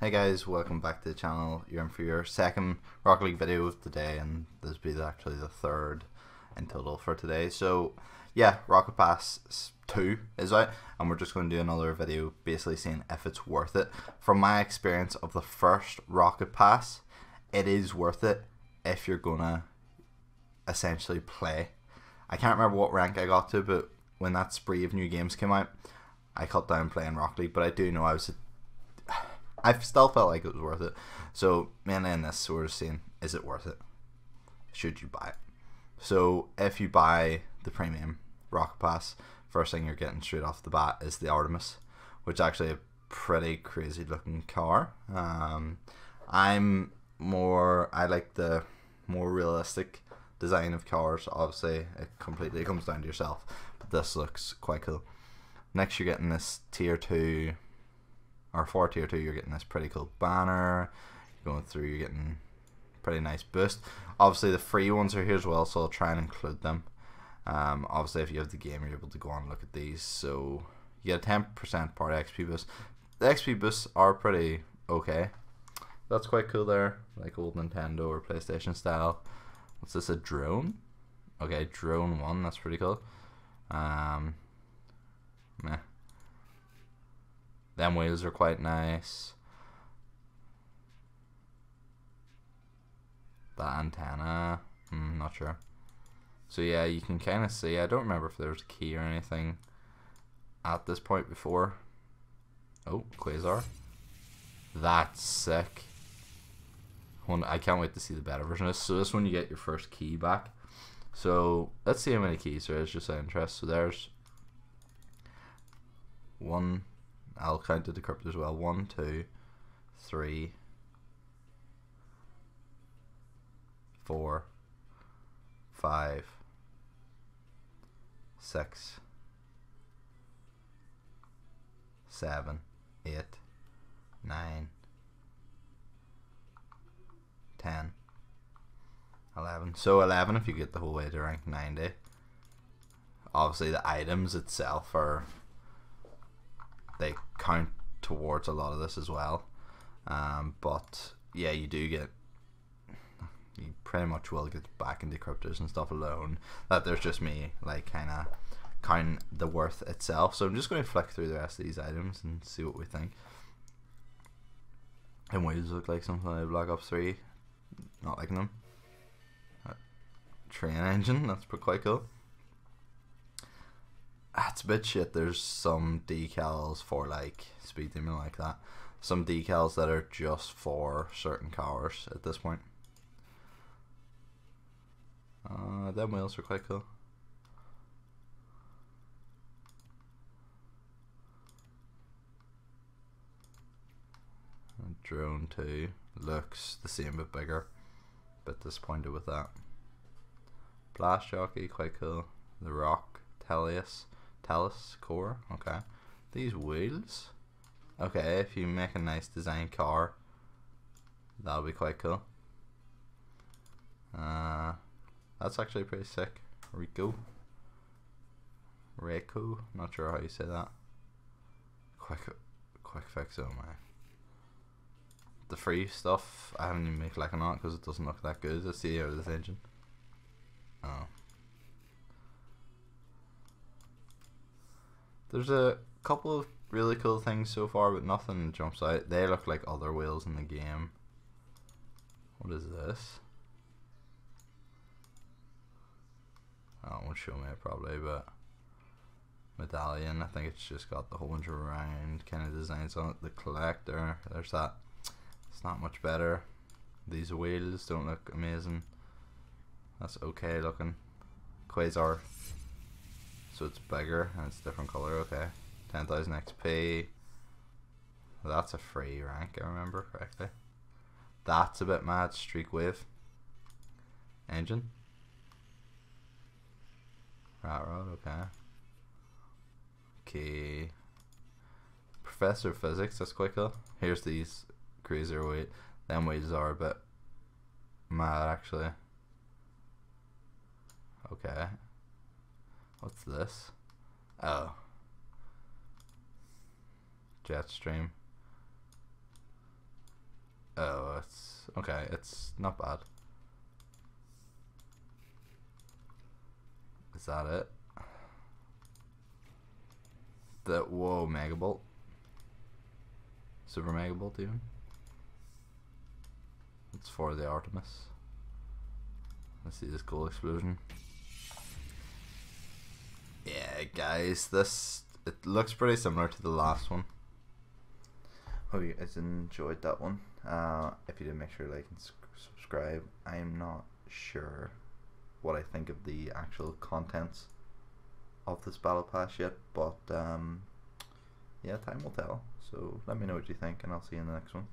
Hey guys, welcome back to the channel. You're in for your second Rocket League video of the day, and this will be actually the third in total for today. So, yeah, Rocket Pass 2 is out, and we're just going to do another video basically saying if it's worth it. From my experience of the first Rocket Pass, it is worth it if you're gonna essentially play. I can't remember what rank I got to, but when that spree of new games came out, I cut down playing Rocket League, but I do know I was I still felt like it was worth it. So mainly in this sort of scene, is it worth it? Should you buy it? So if you buy the premium Rocket Pass, first thing you're getting straight off the bat is the Artemis, which is actually a pretty crazy looking car. Um, I'm more I like the more realistic design of cars. Obviously, it completely comes down to yourself, but this looks quite cool. Next, you're getting this tier two or for tier 2 you're getting this pretty cool banner. You're going through you're getting pretty nice boost. Obviously the free ones are here as well so I'll try and include them. Um, obviously if you have the game you're able to go on and look at these. So you get a 10% part XP boost. The XP boosts are pretty okay. That's quite cool there like old Nintendo or PlayStation style what's this a drone okay drone one that's pretty cool um, meh them wheels are quite nice. That antenna, hmm, not sure. So yeah, you can kind of see. I don't remember if there was a key or anything at this point before. Oh, Quasar. That's sick. One, I can't wait to see the better version of this. So this one you get your first key back. So let's see how many keys there is just out of interest. So there's one, I'll count the decryptor as well. One, two, three, four, five, six, seven, eight, nine, 11. So 11 if you get the whole way to rank 90. Obviously the items itself are... They count towards a lot of this as well. Um, but yeah, you do get... You pretty much will get back into cryptos and stuff alone. That there's just me, like, kind of counting the worth itself. So I'm just going to flick through the rest of these items and see what we think. And waves look like something like Black Ops 3. Not liking them. Train engine, that's quite cool. That's a bit shit. There's some decals for like speed demon like that. Some decals that are just for certain cars at this point. Uh, them wheels are quite cool. Drone 2 looks the same but bigger. Bit disappointed with that. Blast jockey, quite cool. The Rock, Tellius. Talus core. Okay. These wheels. Okay, if you make a nice design car, that'll be quite cool. Uh, that's actually pretty sick. Rico. Reiko. Not sure how you say that. Quick, quick fix. Oh my. The free stuff, I haven't even made like on because it doesn't look that good. Let's see out of this engine. There's a couple of really cool things so far, but nothing jumps out. They look like other wheels in the game. What is this? It won't show me it probably, but medallion. I think it's just got the whole bunch of round kind of designs on it. The collector, there's that. It's not much better. These wheels don't look amazing. That's okay looking. Quasar so it's bigger and it's different color. Okay, 10,000 XP. That's a free rank, I remember correctly. That's a bit mad. Streak wave. Engine. Rat rod, okay. Okay. Professor of Physics, that's quite cool. Here's these crazier weight. Them weights are a bit mad actually. Okay. What's this? Oh. Jetstream. Oh, it's okay. It's not bad. Is that it? The whoa, Megabolt. Super Megabolt even. It's for the Artemis. Let's see this cool explosion. Yeah, guys, this it looks pretty similar to the last one. Hope you guys enjoyed that one. Uh, if you did, make sure to like and subscribe. I'm not sure what I think of the actual contents of this battle pass yet, but um, yeah, time will tell. So let me know what you think, and I'll see you in the next one.